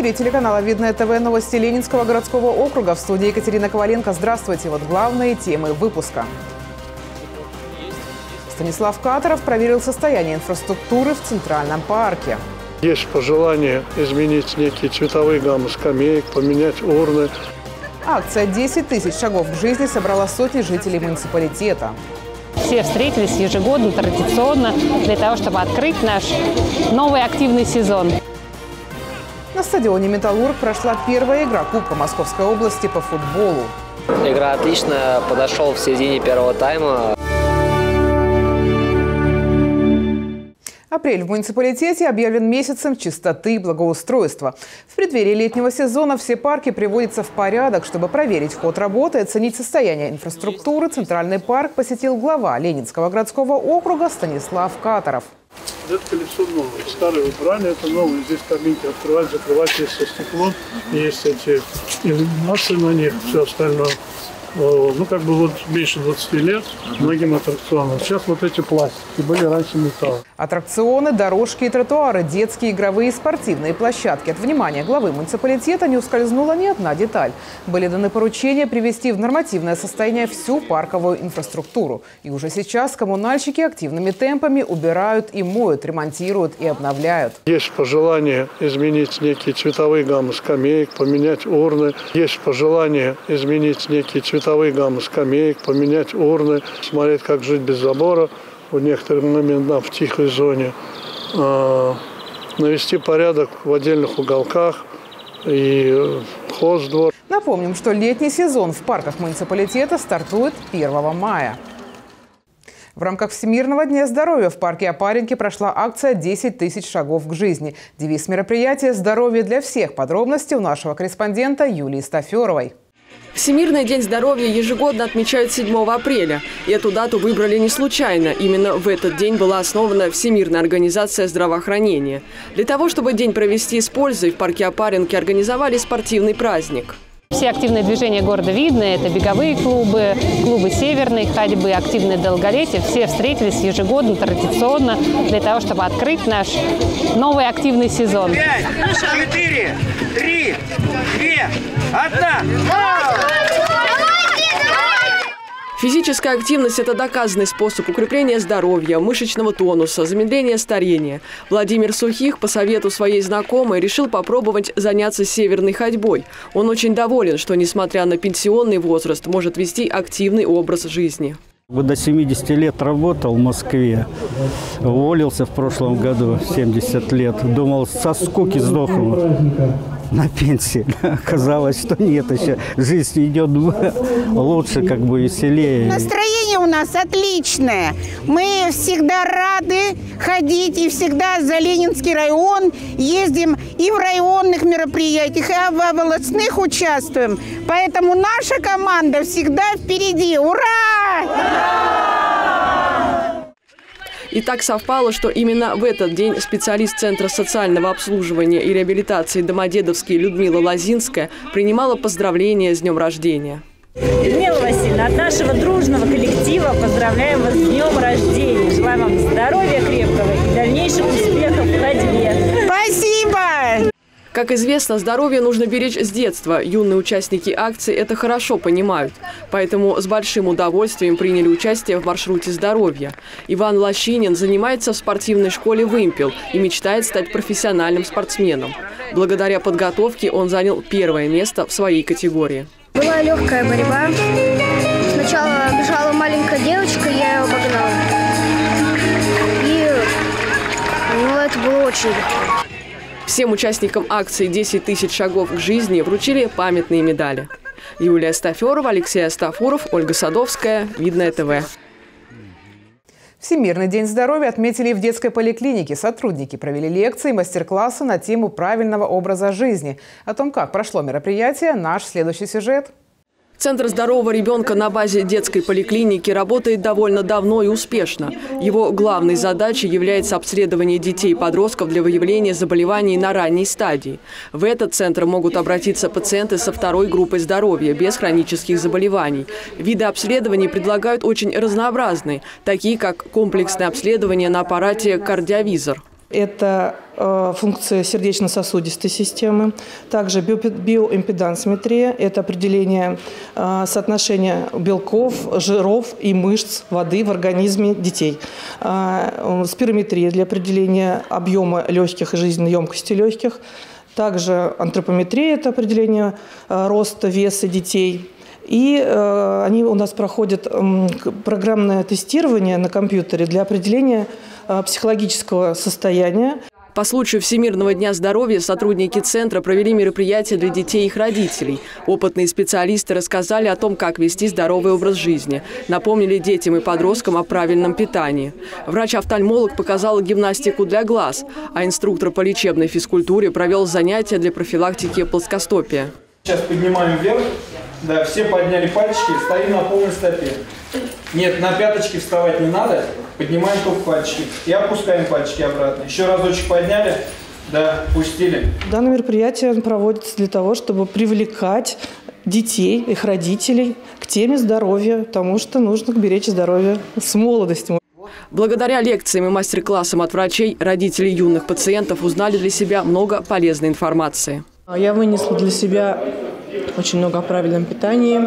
эфире телеканала «Видное ТВ» новости Ленинского городского округа. В студии Екатерина Коваленко. Здравствуйте. Вот главные темы выпуска. Станислав Катаров проверил состояние инфраструктуры в Центральном парке. Есть пожелание изменить некие цветовые гаммы скамеек, поменять урны. Акция «10 тысяч шагов к жизни» собрала сотни жителей муниципалитета. Все встретились ежегодно, традиционно, для того, чтобы открыть наш новый активный сезон. На стадионе «Металлург» прошла первая игра Кубка Московской области по футболу. Игра отлично, подошел в середине первого тайма. Апрель в муниципалитете объявлен месяцем чистоты и благоустройства. В преддверии летнего сезона все парки приводятся в порядок. Чтобы проверить ход работы и оценить состояние инфраструктуры, Центральный парк посетил глава Ленинского городского округа Станислав Катаров. Это колесо новое. Старое убрали, это новое. Здесь кабинки открывать, закрывать, есть со стеклом, есть эти иллюминации на них, все остальное ну, как бы вот меньше 20 лет многим аттракционам. Сейчас вот эти пластики были раньше металл. Аттракционы, дорожки и тротуары, детские, игровые и спортивные площадки. От внимания главы муниципалитета не ускользнула ни одна деталь. Были даны поручения привести в нормативное состояние всю парковую инфраструктуру. И уже сейчас коммунальщики активными темпами убирают и моют, ремонтируют и обновляют. Есть пожелание изменить некие цветовые гаммы скамеек, поменять урны. Есть пожелание изменить некие цветовые цветовые гаммы скамеек, поменять урны, смотреть, как жить без забора в некоторых моментах в тихой зоне, а, навести порядок в отдельных уголках и хоздвор. Напомним, что летний сезон в парках муниципалитета стартует 1 мая. В рамках Всемирного дня здоровья в парке Опаренки прошла акция «10 тысяч шагов к жизни». Девиз мероприятия «Здоровье для всех». Подробности у нашего корреспондента Юлии Стаферовой. Всемирный день здоровья ежегодно отмечают 7 апреля. И эту дату выбрали не случайно. Именно в этот день была основана Всемирная организация здравоохранения. Для того, чтобы день провести с пользой, в парке Опаренки организовали спортивный праздник. Все активные движения города видны. Это беговые клубы, клубы северной ходьбы, активные долголетие. Все встретились ежегодно, традиционно, для того, чтобы открыть наш новый активный сезон. Пять, четыре, три, две, одна. Физическая активность – это доказанный способ укрепления здоровья, мышечного тонуса, замедления старения. Владимир Сухих по совету своей знакомой решил попробовать заняться северной ходьбой. Он очень доволен, что, несмотря на пенсионный возраст, может вести активный образ жизни. До 70 лет работал в Москве. Уволился в прошлом году, 70 лет. Думал, со скуки сдохну на пенсии. Оказалось, что нет еще. Жизнь идет лучше, как бы веселее. Настроение у нас отличное. Мы всегда рады ходить и всегда за Ленинский район ездим и в районных мероприятиях, и в областных участвуем. Поэтому наша команда всегда впереди. Ура! И так совпало, что именно в этот день специалист Центра социального обслуживания и реабилитации Домодедовский Людмила Лазинская принимала поздравления с днем рождения. Людмила Васильевна, от нашего дружного коллектива поздравляем вас с днем рождения. Желаем вам здоровья крепкого и дальнейших успехов в ходьбе. Спасибо! Как известно, здоровье нужно беречь с детства. Юные участники акции это хорошо понимают. Поэтому с большим удовольствием приняли участие в маршруте здоровья. Иван Лощинин занимается в спортивной школе «Вымпел» и мечтает стать профессиональным спортсменом. Благодаря подготовке он занял первое место в своей категории. Была легкая борьба. Сначала бежала маленькая девочка, я ее обогнал. И ну, это было очень легко. Всем участникам акции «10 тысяч шагов к жизни» вручили памятные медали. Юлия Стаферова, Алексей Астафуров, Ольга Садовская. Видное ТВ. Всемирный день здоровья отметили в детской поликлинике. Сотрудники провели лекции и мастер-классы на тему правильного образа жизни. О том, как прошло мероприятие, наш следующий сюжет – Центр здорового ребенка на базе детской поликлиники работает довольно давно и успешно. Его главной задачей является обследование детей и подростков для выявления заболеваний на ранней стадии. В этот центр могут обратиться пациенты со второй группой здоровья без хронических заболеваний. Виды обследований предлагают очень разнообразные, такие как комплексное обследование на аппарате «Кардиовизор». Это э, функция сердечно-сосудистой системы. Также биоимпедансметрия – это определение э, соотношения белков, жиров и мышц воды в организме детей. Э, спирометрия для определения объема легких и жизненной емкости легких. Также антропометрия – это определение роста, веса детей – и э, они у нас проходят э, программное тестирование на компьютере для определения э, психологического состояния. По случаю Всемирного дня здоровья сотрудники центра провели мероприятие для детей и их родителей. Опытные специалисты рассказали о том, как вести здоровый образ жизни. Напомнили детям и подросткам о правильном питании. Врач-офтальмолог показал гимнастику для глаз, а инструктор по лечебной физкультуре провел занятия для профилактики плоскостопия. Сейчас поднимаем вверх да, все подняли пальчики, стоим на полной стопе. Нет, на пяточки вставать не надо. Поднимаем только пальчики. И опускаем пальчики обратно. Еще разочек подняли. Да, пустили. Данное мероприятие проводится для того, чтобы привлекать детей, их родителей к теме здоровья, потому что нужно беречь здоровье с молодости. Благодаря лекциям и мастер-классам от врачей, родители юных пациентов узнали для себя много полезной информации. Я вынесла для себя очень много о правильном питании.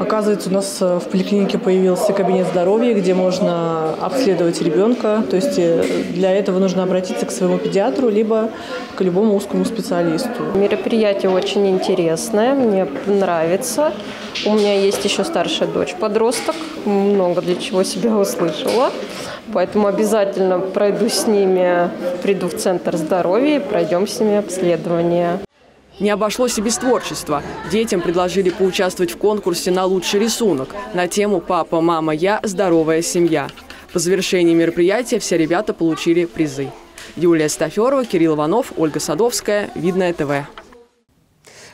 Оказывается, у нас э, в поликлинике появился кабинет здоровья, где можно обследовать ребенка. То есть э, для этого нужно обратиться к своему педиатру, либо к любому узкому специалисту. Мероприятие очень интересное, мне нравится. У меня есть еще старшая дочь, подросток. Много для чего себя услышала. Поэтому обязательно пройду с ними, приду в Центр здоровья и пройдем с ними обследование. Не обошлось и без творчества. Детям предложили поучаствовать в конкурсе на лучший рисунок на тему «Папа, мама, я. Здоровая семья». По завершении мероприятия все ребята получили призы. Юлия Стаферова, Кирилл Иванов, Ольга Садовская. Видное ТВ.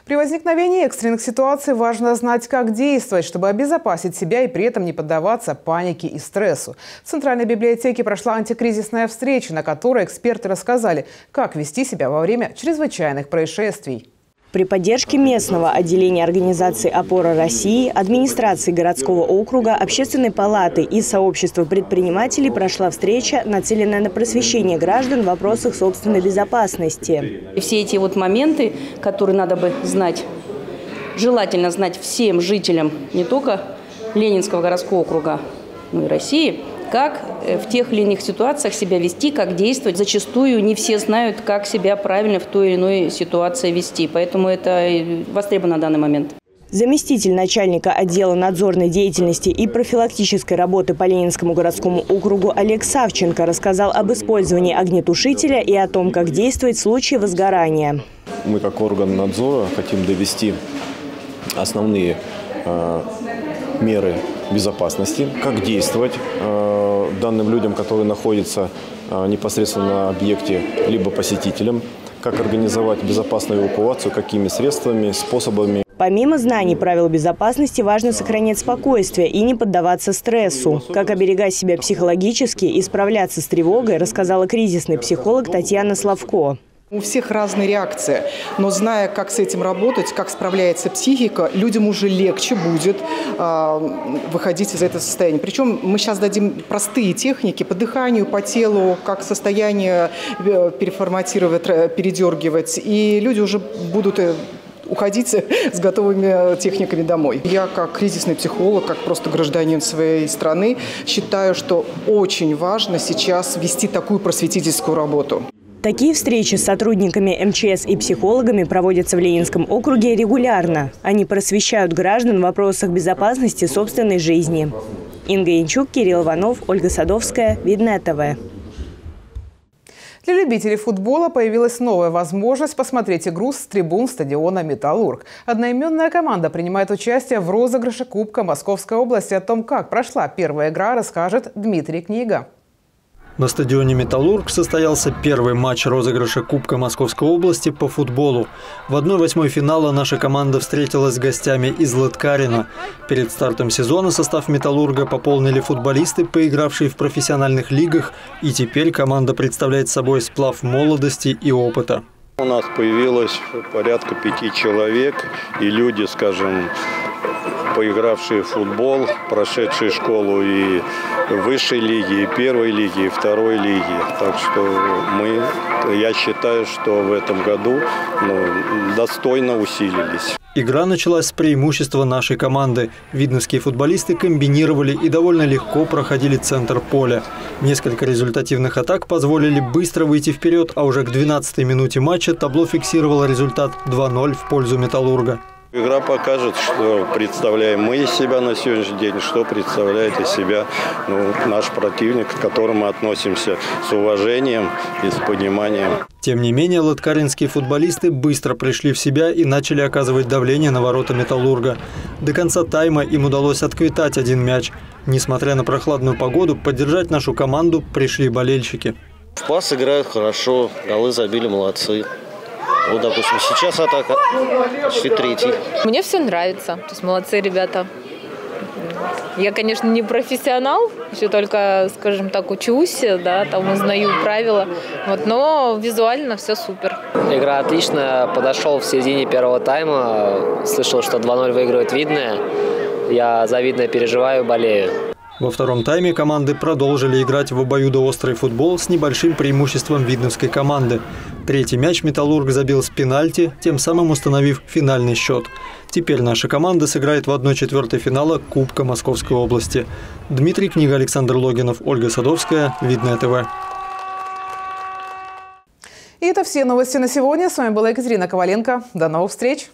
При возникновении экстренных ситуаций важно знать, как действовать, чтобы обезопасить себя и при этом не поддаваться панике и стрессу. В Центральной библиотеке прошла антикризисная встреча, на которой эксперты рассказали, как вести себя во время чрезвычайных происшествий. При поддержке местного отделения организации «Опора России», администрации городского округа, общественной палаты и сообщества предпринимателей прошла встреча, нацеленная на просвещение граждан в вопросах собственной безопасности. Все эти вот моменты, которые надо бы знать, желательно знать всем жителям не только Ленинского городского округа, но и России – как э, в тех или иных ситуациях себя вести, как действовать. Зачастую не все знают, как себя правильно в той или иной ситуации вести. Поэтому это э, востребовано на данный момент. Заместитель начальника отдела надзорной деятельности и профилактической работы по Ленинскому городскому округу Олег Савченко рассказал об использовании огнетушителя и о том, как действовать в случае возгорания. Мы как орган надзора хотим довести основные э, меры безопасности, как действовать э, данным людям, которые находятся э, непосредственно на объекте, либо посетителям, как организовать безопасную эвакуацию, какими средствами, способами. Помимо знаний правил безопасности, важно сохранять спокойствие и не поддаваться стрессу. Как оберегать себя психологически и справляться с тревогой, рассказала кризисный психолог Татьяна Славко. У всех разные реакции, но зная, как с этим работать, как справляется психика, людям уже легче будет э, выходить из этого состояния. Причем мы сейчас дадим простые техники по дыханию, по телу, как состояние э, переформатировать, передергивать, и люди уже будут э, уходить с готовыми техниками домой. Я как кризисный психолог, как просто гражданин своей страны, считаю, что очень важно сейчас вести такую просветительскую работу. Такие встречи с сотрудниками МЧС и психологами проводятся в Ленинском округе регулярно. Они просвещают граждан в вопросах безопасности собственной жизни. Инга Янчук, Кирилл Иванов, Ольга Садовская. Видное ТВ. Для любителей футбола появилась новая возможность посмотреть игру с трибун стадиона «Металлург». Одноименная команда принимает участие в розыгрыше Кубка Московской области. О том, как прошла первая игра, расскажет Дмитрий Книга. На стадионе «Металлург» состоялся первый матч розыгрыша Кубка Московской области по футболу. В 1-8 финала наша команда встретилась с гостями из Лыткарина. Перед стартом сезона состав «Металлурга» пополнили футболисты, поигравшие в профессиональных лигах, и теперь команда представляет собой сплав молодости и опыта. У нас появилось порядка пяти человек, и люди, скажем, поигравшие в футбол, прошедшие школу и высшей лиги, и первой лиги, и второй лиги. Так что мы, я считаю, что в этом году ну, достойно усилились. Игра началась с преимущества нашей команды. Видновские футболисты комбинировали и довольно легко проходили центр поля. Несколько результативных атак позволили быстро выйти вперед, а уже к 12-й минуте матча табло фиксировало результат 2-0 в пользу «Металлурга». Игра покажет, что представляем мы из себя на сегодняшний день, что представляет из себя ну, наш противник, к которому относимся с уважением и с пониманием. Тем не менее, латкаринские футболисты быстро пришли в себя и начали оказывать давление на ворота «Металлурга». До конца тайма им удалось отквитать один мяч. Несмотря на прохладную погоду, поддержать нашу команду пришли болельщики. В пас играют хорошо, голы забили, молодцы. Вот, допустим, сейчас атака, чуть третий. Мне все нравится. То есть молодцы ребята. Я, конечно, не профессионал, еще только, скажем так, учусь, да, там узнаю правила, вот, но визуально все супер. Игра отличная, подошел в середине первого тайма, слышал, что 2-0 выигрывает Видное. Я за Видное переживаю, болею. Во втором тайме команды продолжили играть в обоюдоострый футбол с небольшим преимуществом видновской команды. Третий мяч «Металлург» забил с пенальти, тем самым установив финальный счет. Теперь наша команда сыграет в 1-4 финала Кубка Московской области. Дмитрий Книга, Александр Логинов, Ольга Садовская, Видное ТВ. И это все новости на сегодня. С вами была Екатерина Коваленко. До новых встреч!